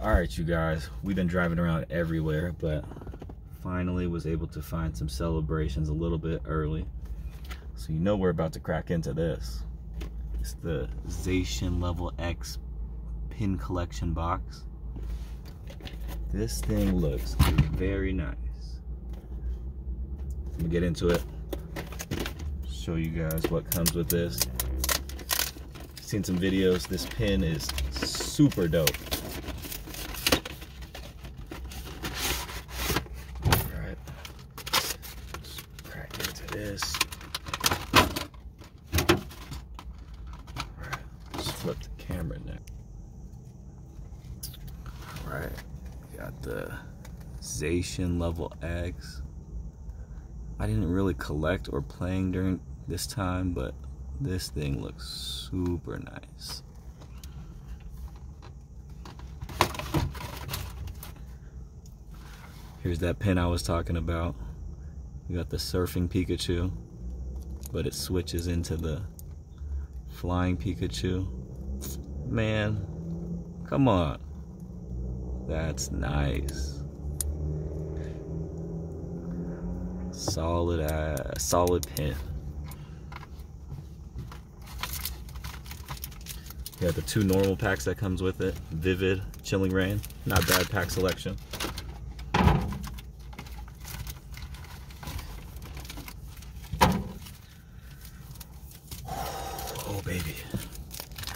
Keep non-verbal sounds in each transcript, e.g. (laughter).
all right you guys. We've been driving around everywhere but finally was able to find some celebrations a little bit early. So you know we're about to crack into this. It's the Zacian level X pin collection box. This thing looks very nice. I'm gonna get into it. Show you guys what comes with this. Seen some videos. This pin is super dope this. Let's flip the camera now. Alright, got the Zacian level X. I didn't really collect or playing during this time, but this thing looks super nice. Here's that pin I was talking about. We got the surfing Pikachu, but it switches into the flying Pikachu. Man, come on. That's nice. Solid, uh, solid pin. Got the two normal packs that comes with it. Vivid, Chilling Rain. Not bad pack selection. Oh, baby.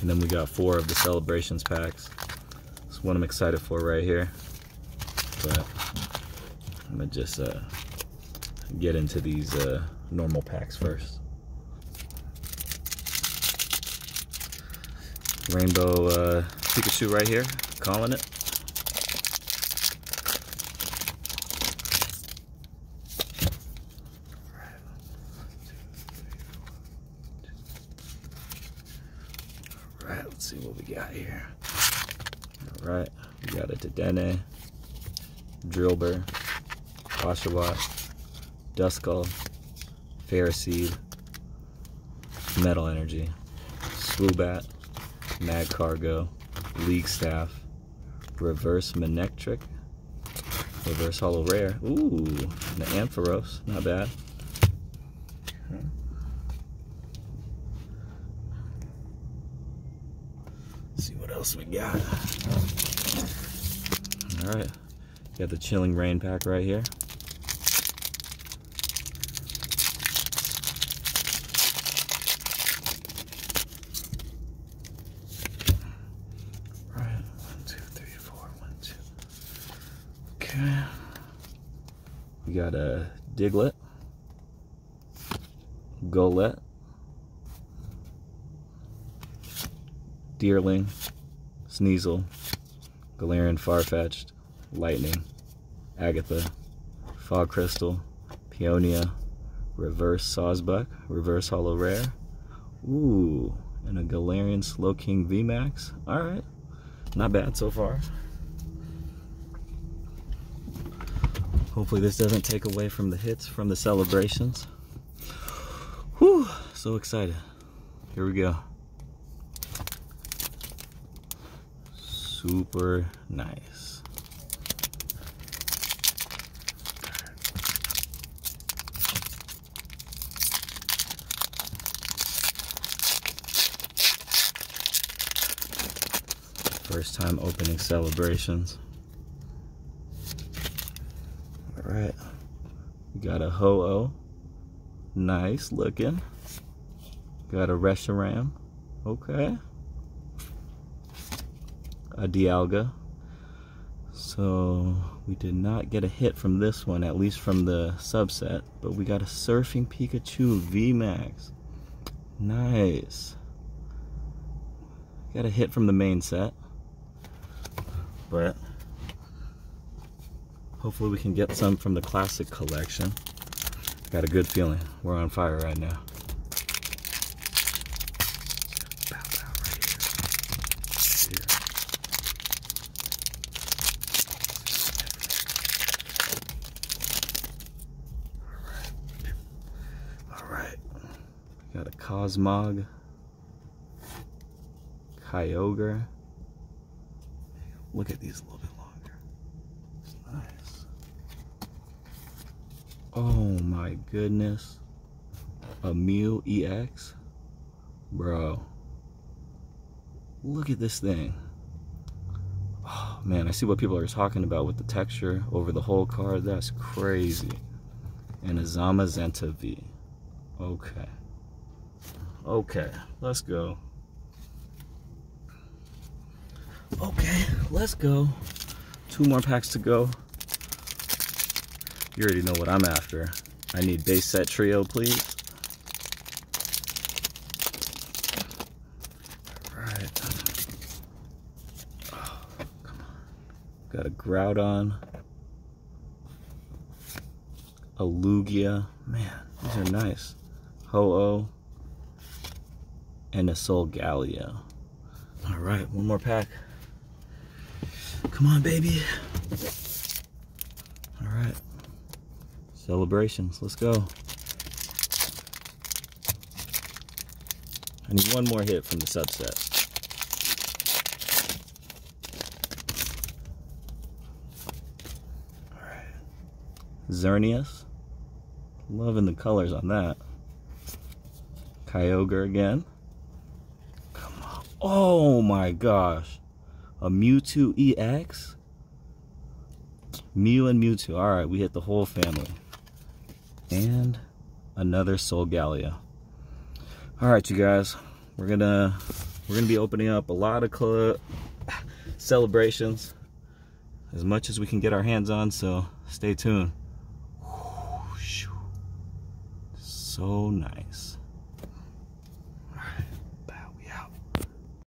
And then we got four of the celebrations packs. This one I'm excited for right here. But I'm gonna just uh, get into these uh, normal packs first. Rainbow uh, Pikachu right here, calling it. Alright, let's see what we got here. All right, we got a Dedenne, Drillbur, Oshawott, Duskull, Ferroseed, Metal Energy, Swoobat, Magcargo, League Staff, Reverse Manectric, Reverse Holo Rare. Ooh, the Ampharos, not bad. see what else we got. All right, got the Chilling rain pack right here. Right, one, two, three, four, one, two. Okay. We got a Diglett, Golett, Deerling, Sneasel, Galarian Farfetch'd, Lightning, Agatha, Fog Crystal, Peonia, Reverse Sawsbuck, Reverse Holo Rare. Ooh, and a Galarian Slowking VMAX. Alright, not bad so far. Hopefully this doesn't take away from the hits from the celebrations. Whew, so excited. Here we go. Super nice. First time opening celebrations. All right, we got a Ho-Oh, nice looking. Got a Reshiram, okay a Dialga. So we did not get a hit from this one, at least from the subset, but we got a Surfing Pikachu VMAX. Nice. Got a hit from the main set, but hopefully we can get some from the classic collection. Got a good feeling. We're on fire right now. Got a Cosmog, Kyogre, look at these a little bit longer. It's nice. Oh my goodness. A Mew EX? Bro. Look at this thing. Oh man, I see what people are talking about with the texture over the whole card. That's crazy. And a Zamazenta V. Okay. Okay, let's go. Okay, let's go. Two more packs to go. You already know what I'm after. I need base set trio, please. Alright. Come on. Got a Groudon. A Lugia. Man, these are nice. Ho-Oh. And a Solgaleo. Alright, one more pack. Come on, baby. All right. Celebrations. Let's go. I need one more hit from the subset. All right. Xerneas. Loving the colors on that. Kyogre again. Oh my gosh a Mewtwo EX. Mew and Mewtwo. All right, we hit the whole family. And another Solgaleo. All right, you guys. We're gonna we're gonna be opening up a lot of club (laughs) celebrations as much as we can get our hands on. So stay tuned. So nice.